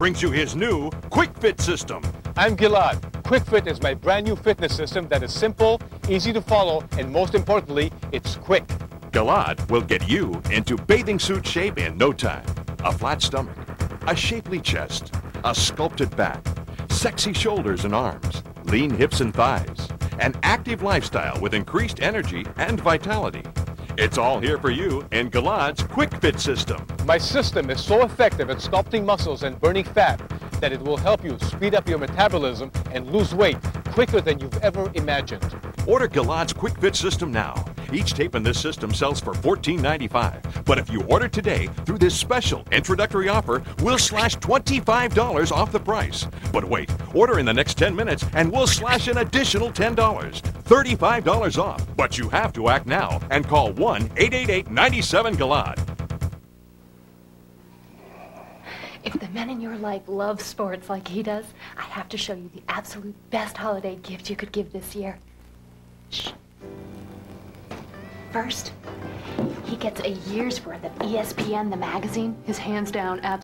brings you his new Quick Fit system. I'm Gilad. QuickFit is my brand new fitness system that is simple, easy to follow, and most importantly, it's quick. Gilad will get you into bathing suit shape in no time. A flat stomach, a shapely chest, a sculpted back, sexy shoulders and arms, lean hips and thighs, an active lifestyle with increased energy and vitality. It's all here for you in Gilad's Quick Fit system. My system is so effective at sculpting muscles and burning fat that it will help you speed up your metabolism and lose weight quicker than you've ever imagined. Order Gilad's Quick Fit system now. Each tape in this system sells for $14.95. But if you order today through this special introductory offer, we'll slash $25 off the price. But wait, order in the next 10 minutes and we'll slash an additional $10. $35 off. But you have to act now and call 1 888 97 Gilad. If the men in your life love sports like he does, I have to show you the absolute best holiday gift you could give this year. Shh. First, he gets a year's worth of ESPN, the magazine, his hands down, absolute.